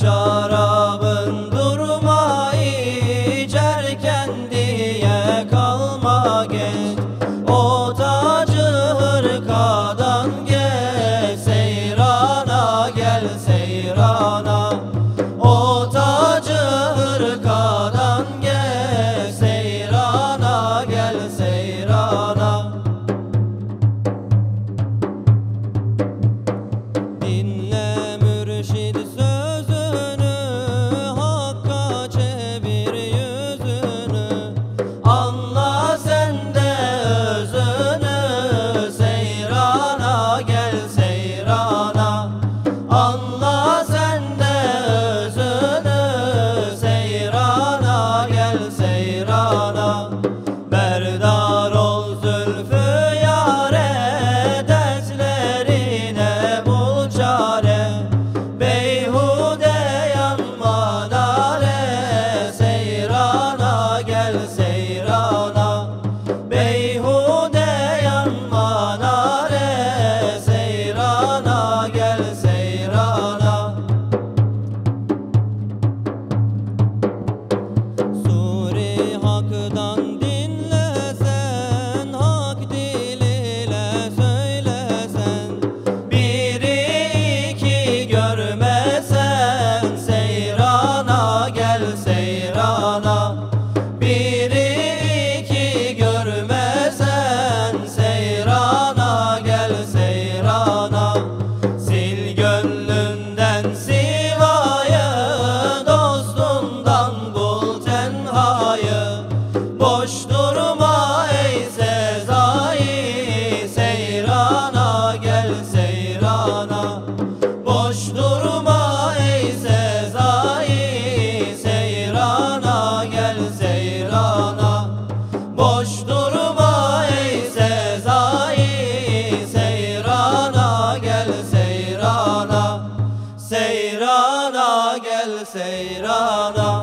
Shut up. Allah seyrana